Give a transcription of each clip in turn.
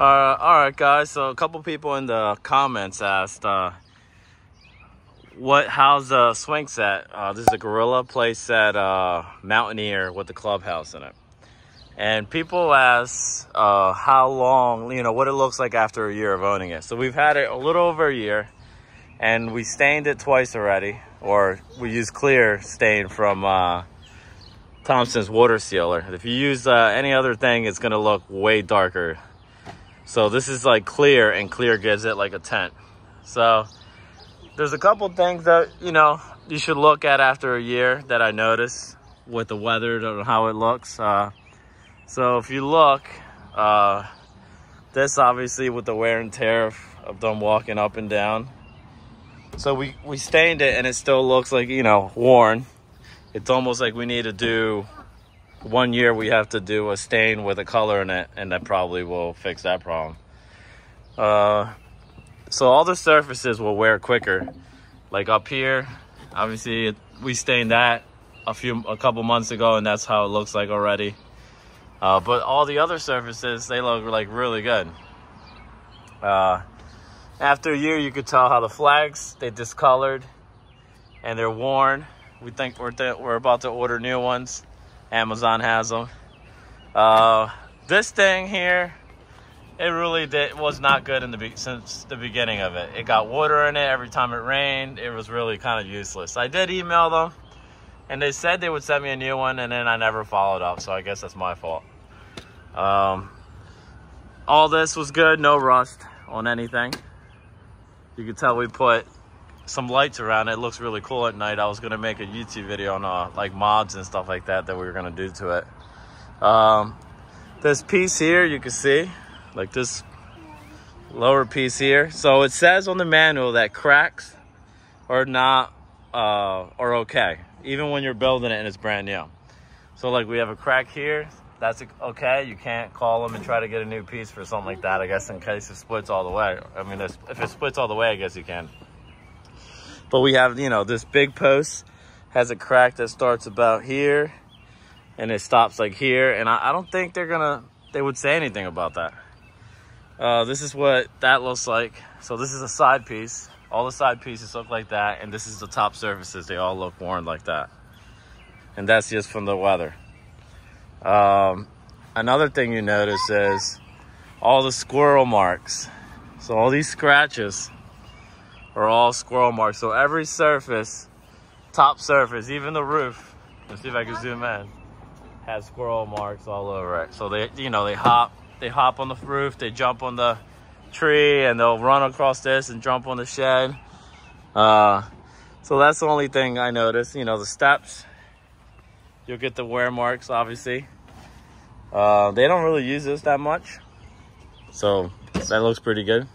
Uh, all right, guys. So a couple people in the comments asked, uh, "What? How's the swing set? Uh, this is a Gorilla Playset, uh, Mountaineer with the clubhouse in it." And people ask uh, how long, you know, what it looks like after a year of owning it. So we've had it a little over a year, and we stained it twice already, or we use clear stain from Thompson's water sealer. If you use any other thing, it's gonna look way darker. So this is like clear, and clear gives it like a tint. So there's a couple things that you know you should look at after a year that I noticed with the weather and how it looks. Uh, so if you look, uh, this obviously with the wear and tear of, of them walking up and down. So we, we stained it and it still looks like, you know, worn. It's almost like we need to do, one year we have to do a stain with a color in it and that probably will fix that problem. Uh, so all the surfaces will wear quicker. Like up here, obviously we stained that a few, a couple months ago and that's how it looks like already. Uh, but all the other surfaces, they look like really good. Uh, after a year, you could tell how the flags, they discolored and they're worn. We think we're, th we're about to order new ones. Amazon has them. Uh, this thing here, it really did, was not good in the since the beginning of it. It got water in it every time it rained. It was really kind of useless. I did email them and they said they would send me a new one and then I never followed up. So I guess that's my fault. Um, all this was good, no rust on anything. You can tell we put some lights around it. it looks really cool at night. I was gonna make a YouTube video on uh, like mods and stuff like that that we were gonna do to it. Um, this piece here, you can see, like this lower piece here. So it says on the manual that cracks are not, uh, are okay, even when you're building it and it's brand new. So like we have a crack here, that's okay. You can't call them and try to get a new piece for something like that, I guess, in case it splits all the way. I mean, if it splits all the way, I guess you can. But we have, you know, this big post has a crack that starts about here and it stops like here. And I, I don't think they're gonna, they would say anything about that. Uh, this is what that looks like. So this is a side piece. All the side pieces look like that. And this is the top surfaces. They all look worn like that. And that's just from the weather. Um, another thing you notice is all the squirrel marks. So all these scratches are all squirrel marks. So every surface, top surface, even the roof, let's see if I can zoom in, has squirrel marks all over it. So they, you know, they hop, they hop on the roof, they jump on the tree, and they'll run across this and jump on the shed. Uh, so that's the only thing I noticed. You know, the steps You'll get the wear marks, obviously. Uh, they don't really use this that much. So that looks pretty good.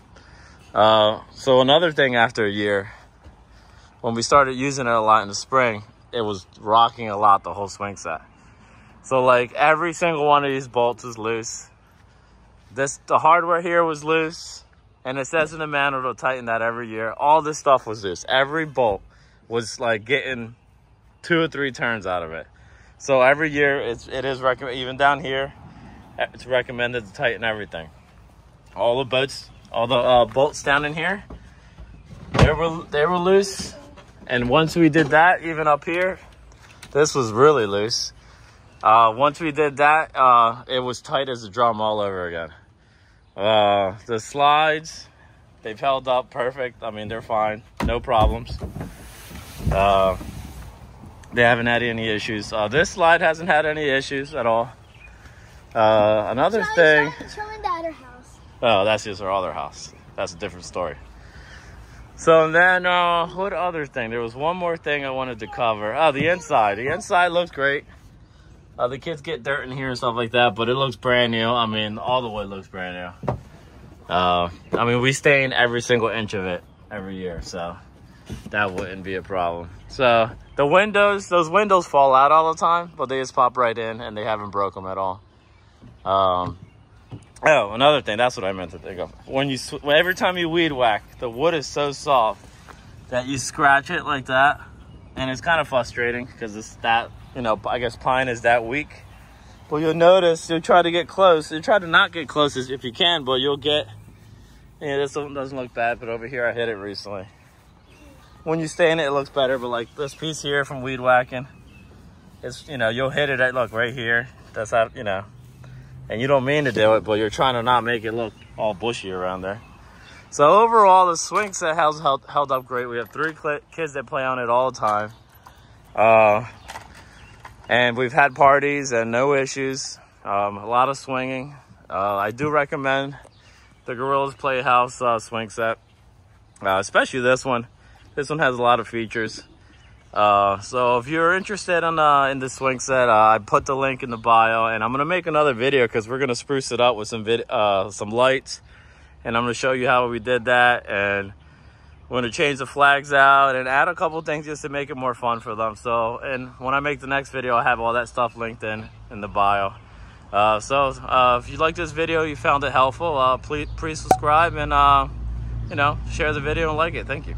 Uh, so another thing after a year, when we started using it a lot in the spring, it was rocking a lot the whole swing set. So like every single one of these bolts is loose. This the hardware here was loose, and it says in the manual to tighten that every year. All this stuff was loose. Every bolt was like getting two or three turns out of it. So every year it's, it is recommended, even down here, it's recommended to tighten everything. All the bolts, all the uh, bolts down in here, they were, they were loose. And once we did that, even up here, this was really loose. Uh, once we did that, uh, it was tight as a drum all over again. Uh, the slides, they've held up perfect. I mean, they're fine, no problems. Uh, they haven't had any issues. Uh, this slide hasn't had any issues at all. Uh, another thing. Oh, that's just our other house. That's a different story. So then, uh, what other thing? There was one more thing I wanted to cover. Oh, the inside. The inside looks great. Uh, the kids get dirt in here and stuff like that, but it looks brand new. I mean, all the wood looks brand new. Uh, I mean, we stain every single inch of it every year, so that wouldn't be a problem. So the windows, those windows fall out all the time, but they just pop right in and they haven't broke them at all. Um, oh, another thing, that's what I meant to think of. When you, every time you weed whack, the wood is so soft that you scratch it like that. And it's kind of frustrating because it's that, you know, I guess pine is that weak But you'll notice you'll try to get close. You try to not get close if you can, but you'll get. Yeah, this one doesn't look bad, but over here I hit it recently. When you stay in it, it looks better. But like this piece here from weed whacking, it's you know you'll hit it at look right here. That's how you know, and you don't mean to do it, but you're trying to not make it look all bushy around there. So overall, the swing set has held, held up great. We have three kids that play on it all the time. Uh, and we've had parties and no issues. Um, a lot of swinging. Uh, I do recommend the Gorillas Playhouse uh, swing set, uh, especially this one. This one has a lot of features. Uh, so if you're interested in uh, in the swing set, uh, I put the link in the bio, and I'm gonna make another video because we're gonna spruce it up with some vid some lights, and I'm gonna show you how we did that and we're gonna change the flags out and add a couple things just to make it more fun for them. So, and when I make the next video, I'll have all that stuff linked in in the bio. Uh, so, uh, if you like this video, you found it helpful, uh, please, please subscribe and, uh, you know, share the video and like it. Thank you.